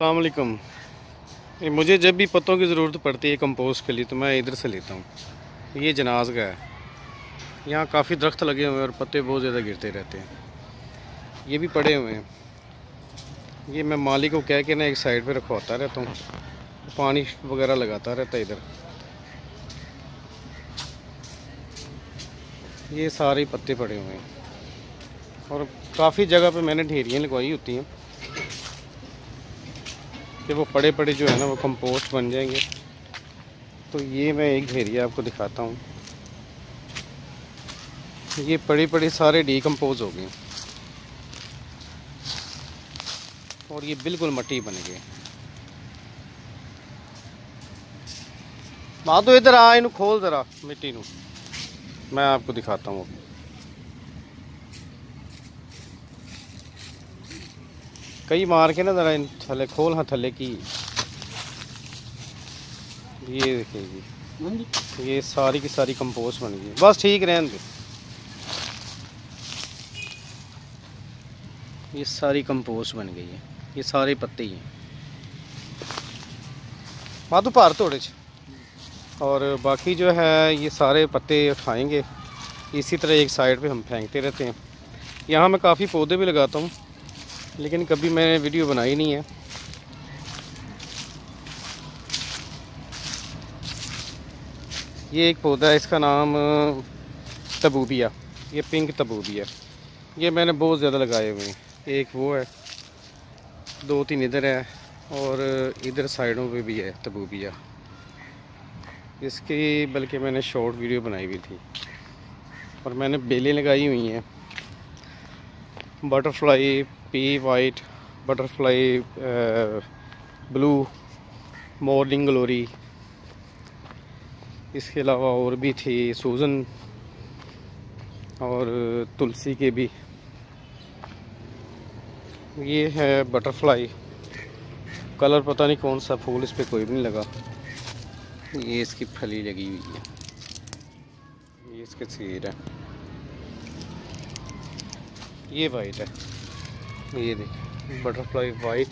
السلام علیکم۔ مجھے جب بھی پتوں کی ضرورت پڑتی ہے کمپوسٹ کے لیے تو میں ادھر سے لیتا ہوں۔ یہ جناز کا ہے۔ یہاں کافی درخت لگے ہوئے ہیں اور پتے بہت زیادہ گرتے رہتے ہیں۔ یہ بھی پڑے ہوئے ہیں۔ یہ میں مالی کو کہہ کے نا ایک سائڈ پہ رکھواتا رہتا ہوں۔ پانی وغیرہ لگاتا رہتا ہے ادھر۔ یہ سارے پتے پڑے ہوئے ہیں۔ اور کافی جگہ پہ میں نے ڈھیریاں لگوائی ہوتی ہیں۔ کہ وہ پڑے پڑے جو ہے نا وہ کمپوسٹ بن جائیں گے۔ تو یہ میں ایک ڈھیریا آپ کو دکھاتا ہوں۔ یہ پڑی پڑی سارے ڈی کمپوز ہو گئے۔ اور یہ بالکل مٹی بن گئے۔ ماں تو ادھر آ کھول ذرا مٹی نو میں آپ کو دکھاتا ہوں۔ کئی مار کے نا ذرا تھلے کھول ہاں تھلے کی۔ یہ دیکھیں جی۔ یہ ساری کی ساری کمپوسٹ بن گئی۔ بس ٹھیک رہن دے یہ ساری کمپوسٹ بن گئی ہے یہ سارے پتے ہی ہیں۔ مادو پار تھوڑے اور باقی جو ہے یہ سارے پتے اٹھائیں گے۔ اسی طرح ایک سائڈ پہ ہم پھینکتے رہتے ہیں۔ یہاں میں کافی پودے بھی لگاتا ہوں۔ لیکن کبھی میں نے ویڈیو بنائی نہیں ہے۔ یہ ایک پودا ہے، اس کا نام تبوبیا۔ یہ پنک تبوبیا یہ میں نے بہت زیادہ لگائے ہوئے ہیں۔ ایک وہ ہے، دو تین ادھر ہے اور ادھر سائڈوں پہ بھی ہے تبوبیا۔ اس کی، بلکہ میں نے شارٹ ویڈیو بنائی ہوئی تھی۔ اور میں نے بیلیں لگائی ہوئی ہیں۔ بٹر فلائی پی white butterfly blue morning glory اس کے علاوہ اور بھی تھی سوزن اور تلسی کے بھی یہ ہے بٹر فلائی کلر پتہ نہیں کون سا پھول اس پہ کوئی بھی نہیں لگا یہ اس کی پھلی لگی ہوئی ہے یہ اس کے سیر ہے یہ وائٹ ہے یہ دیکھ بٹر فلائی وائٹ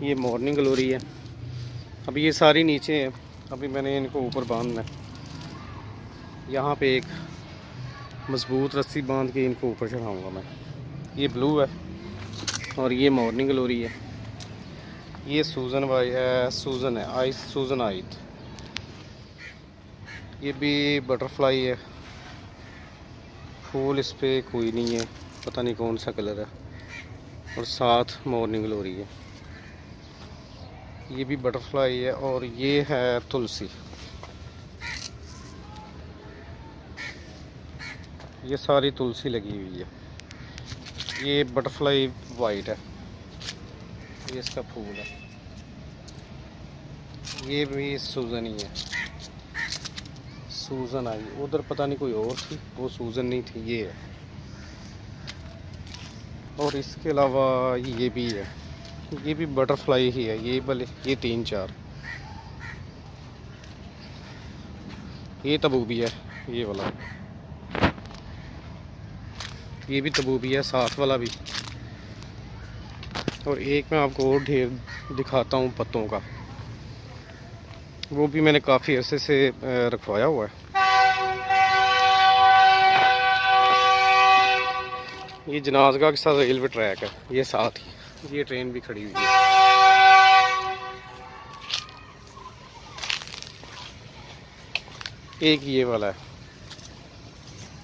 یہ مارننگ گلوری ہے۔ ابھی یہ ساری نیچے ہیں۔ ابھی میں نے ان کو اوپر باندھنا ہے۔ یہاں پہ ایک مضبوط رسی باندھ کے ان کو اوپر چڑھاؤں گا میں۔ یہ بلو ہے اور یہ مارننگ گلوری ہے۔ یہ سوزن وائی سوزن ہے آئس سوزن آئٹ یہ بھی بٹر فلائی ہے۔ پھول اس پہ کوئی نہیں ہے، پتہ نہیں کون سا کلر ہے۔ اور ساتھ مارننگ گلوری ہے۔ یہ بھی بٹر فلائی ہے اور یہ ہے تلسی یہ ساری تلسی لگی ہوئی ہے۔ یہ بٹر فلائی وائٹ ہے۔ یہ اس کا پھول ہے۔ یہ بھی سوزن ہی ہے۔ سوزن آئی۔ ادھر پتہ نہیں کوئی اور تھی۔ وہ سوزن نہیں تھی، یہ ہے۔ اور اس کے علاوہ یہ بھی ہے۔ یہ بھی بٹر فلائی ہی ہے، یہ بلے، یہ تین چار۔ یہ تبوبی ہے، یہ والا۔ یہ بھی تبوبی ہے، ساتھ والا بھی۔ اور ایک میں آپ کو اور ڈھیر دکھاتا ہوں پتوں کا۔ وہ بھی میں نے کافی عرصے سے رکھوایا ہوا ہے۔ یہ جنازگاہ کے ساتھ ریلوے ٹریک ہے یہ ساتھ ہی۔ یہ ٹرین بھی کھڑی ہوئی ہے۔ ایک یہ والا ہے۔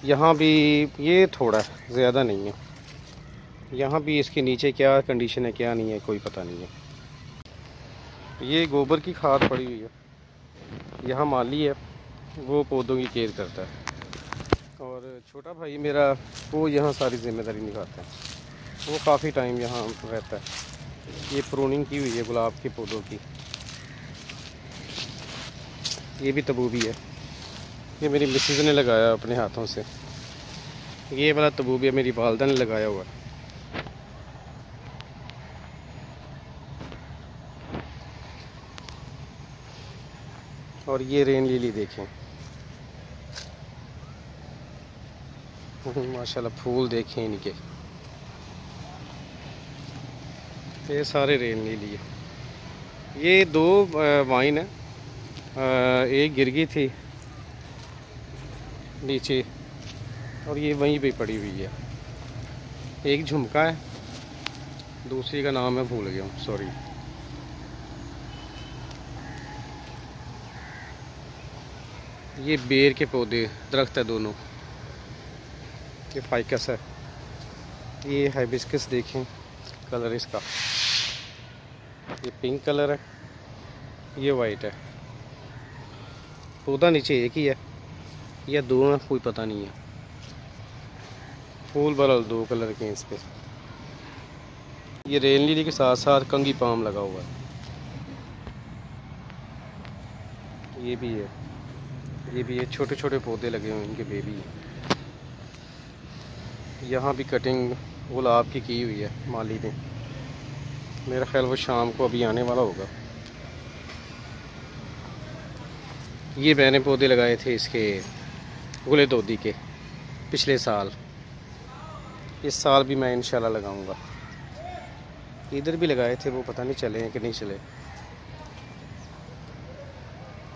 یہاں بھی یہ تھوڑا ہے زیادہ نہیں ہے۔ یہاں بھی اس کے نیچے کیا کنڈیشن ہے کیا نہیں ہے کوئی پتہ نہیں ہے۔ یہ گوبر کی کھاد پڑی ہوئی ہے۔ یہاں مالی ہے وہ پودوں کی کیئر کرتا ہے۔ اور چھوٹا بھائی میرا، وہ یہاں ساری ذمہ داری نکالتا ہے۔ وہ کافی ٹائم یہاں رہتا ہے۔ یہ پروننگ کی ہوئی ہے گلاب کے پودوں کی۔ یہ بھی تبوبی ہے۔ یہ میری مسز نے لگایا اپنے ہاتھوں سے۔ یہ والا تبوبی ہے، میری والدہ نے لگایا ہوا اور یہ رین لیلی دیکھیں۔ ماشاءاللہ، پھول دیکھیں ان کے۔ یہ سارے رین لے لیے۔ یہ دو وائن ہیں۔ ایک گر گئی تھی نیچے، اور یہ وہیں پہ پڑی ہوئی ہے۔ ایک جھمکا ہے، دوسری کا نام میں بھول گیا ہوں، سوری۔ یہ بیر کے پودے، درخت ہے دونوں۔ یہ فائکس ہے۔ یہ ہائبسکس دیکھیں کلر اس کا۔ یہ پنک کلر ہے۔ یہ وائٹ ہے۔ پودا نیچے ایک ہی ہے۔ یا دو ہیں، کوئی پتہ نہیں ہے۔ پھول برل دو کلر کے ہیں اس پہ۔ یہ رین لیلی کے ساتھ ساتھ کنگی پام لگا ہوا ہے۔ یہ بھی ہے۔ یہ بھی ہے۔ چھوٹے چھوٹے پودے لگے ہوئے ان کے بیبی ہیں۔ یہاں بھی کٹنگ گلاب کی کی ہوئی ہے، مالی نے میرا خیال وہ شام کو ابھی آنے والا ہوگا۔ یہ میں نے پودے لگائے تھے اس کے گلے دودی کے پچھلے سال۔ اس سال بھی میں انشاءاللہ لگاؤں گا۔ ادھر بھی لگائے تھے، وہ پتہ نہیں چلے ہیں کہ نہیں چلے۔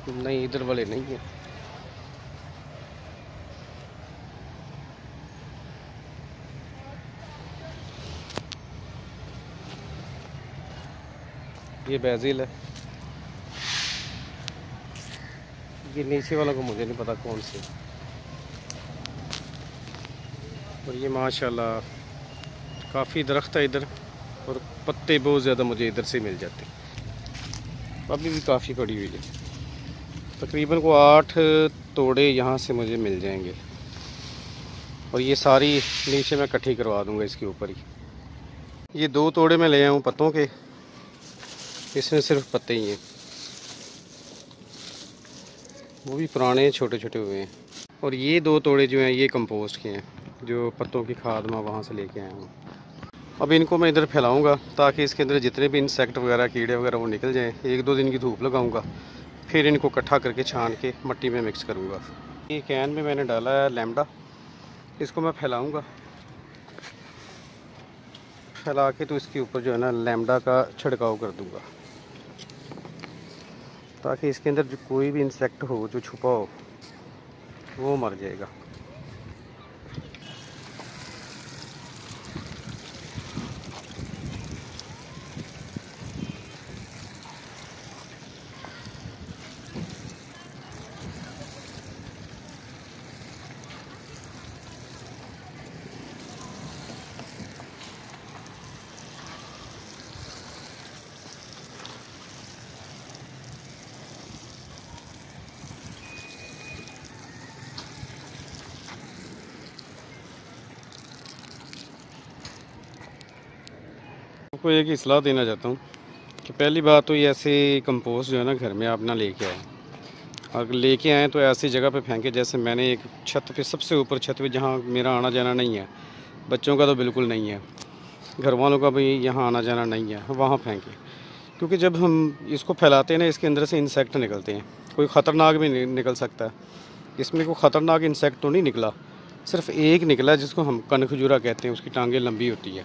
نہیں، ادھر والے نہیں ہیں۔ یہ بیزل ہے۔ یہ نیچے والا کو مجھے نہیں پتا کون سے اور یہ ماشاءاللہ کافی درخت ہے ادھر، اور پتے بہت زیادہ مجھے ادھر سے مل جاتے ابھی بھی کافی پڑی ہوئی ہے۔ تقریباً کو آٹھ توڑے یہاں سے مجھے مل جائیں گے۔ اور یہ ساری نیچے میں کٹھی کروا دوں گا اس کے اوپر ہی۔ یہ دو توڑے میں لے آؤں پتوں کے۔ اس میں صرف پتے ہی ہیں۔ وہ بھی پرانے چھوٹے چھوٹے ہوئے ہیں۔ اور یہ دو توڑے جو ہیں، یہ کمپوسٹ کے ہیں، جو پتوں کی کھاد میں وہاں سے لے کے آیا ہوں۔ اب ان کو میں ادھر پھیلاؤں گا تاکہ اس کے اندر جتنے بھی انسیکٹ وغیرہ، کیڑے وغیرہ وہ نکل جائیں۔ ایک دو دن کی دھوپ لگاؤں گا، پھر ان کو کٹھا کر کے چھان کے مٹی میں مکس کروں گا۔ یہ کین میں میں نے ڈالا ہے لیمڈا۔ اس کو میں پھیلاؤں گا۔ پھیلا کے تو اس کے اوپر جو ہے نا لیمڈا کا چھڑکاؤ کر دوں گا۔ تاکہ اس کے اندر جو کوئی بھی انسیکٹ ہو، جو چھپا ہو، وہ مر جائے گا۔ کو ایک اصلاح دینا چاہتا ہوں کہ پہلی بات تو یہ ایسے کمپوسٹ جو ہے نا گھر میں آپ نہ لے کے آئیں۔ اگر لے کے آئیں تو ایسی جگہ پہ پھینکے جیسے میں نے ایک چھت پہ سب سے اوپر چھت پہ جہاں میرا آنا جانا نہیں ہے، بچوں کا تو بالکل نہیں ہے، گھر والوں کا بھی یہاں آنا جانا نہیں ہے، وہاں پھینکے کیونکہ جب ہم اس کو پھیلاتے ہیں نا، اس کے اندر سے انسیکٹ نکلتے ہیں۔ کوئی خطرناک بھی نکل سکتا۔ ہے اس میں کوئی خطرناک انسیکٹ تو نہیں نکلا، صرف ایک نکلا جس کو ہم کن کھجورا کہتے ہیں، اس کی ٹانگیں لمبی ہوتی ہے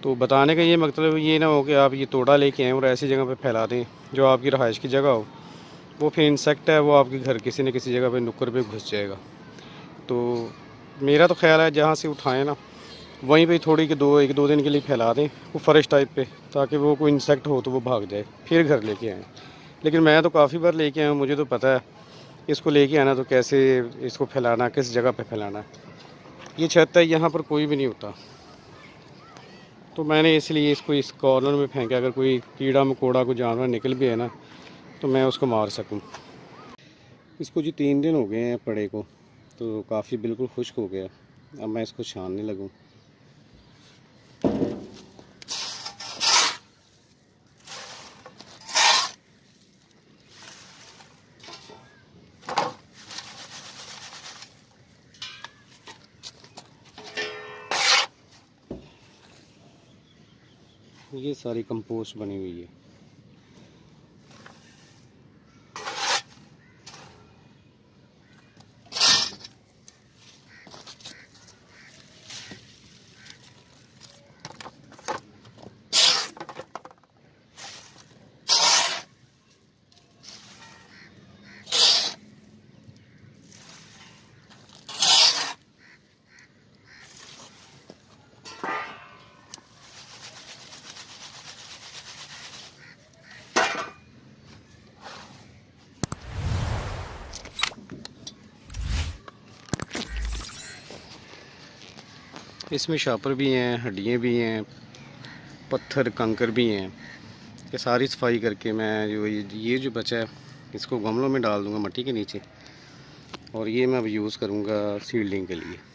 تو بتانے کا یہ مطلب یہ نہ ہو کہ آپ یہ توڑا لے کے آئیں اور ایسی جگہ پہ پھیلا دیں جو آپ کی رہائش کی جگہ ہو۔ وہ پھر انسیکٹ ہے، وہ آپ کے گھر کسی نہ کسی جگہ پہ نکر پہ گھس جائے گا۔ تو میرا تو خیال ہے جہاں سے اٹھائیں نا، وہیں پہ تھوڑی کہ دو، ایک دو دن کے لیے پھیلا دیں وہ فرش ٹائپ پہ، تاکہ وہ کوئی انسیکٹ ہو تو وہ بھاگ جائے، پھر گھر لے کے آئیں۔ لیکن میں تو کافی بار لے کے آیا ہوں، مجھے تو پتہ ہے اس کو لے کے آنا تو کیسے، اس کو پھیلانا، کس جگہ پہ پھیلانا۔ یہ چھت ہے، یہاں پر کوئی بھی نہیں ہوتا۔ تو میں نے اس لیے اس کو اس کارنر میں پھینکا اگر کوئی کیڑا مکوڑا کوئی جانور نکل بھی ہے نا، تو میں اس کو مار سکوں۔ اس کو جی تین دن ہو گئے ہیں پڑے کو، تو کافی بالکل خشک ہو گیا۔ اب میں اس کو چھاننے لگوں۔ یہ ساری کمپوسٹ بنی ہوئی ہے۔ اس میں شاپر بھی ہیں، ہڈیاں بھی ہیں، پتھر، کنکر بھی ہیں۔ یہ ساری صفائی کر کے میں جو یہ جو بچا ہے، اس کو گملوں میں ڈال دوں گا مٹی کے نیچے۔ اور یہ میں اب یوز کروں گا سیڈلنگ کے لیے۔